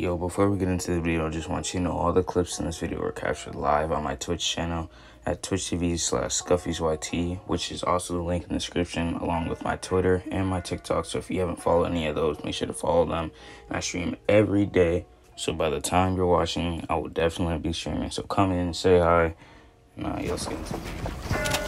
Yo, before we get into the video, I just want you to know all the clips in this video were captured live on my Twitch channel at twitch TV slash Scuffy'sYT, which is also the link in the description, along with my Twitter and my TikTok. So if you haven't followed any of those, make sure to follow them. I stream every day. So by the time you're watching, I will definitely be streaming. So come in, say hi, and uh, the video.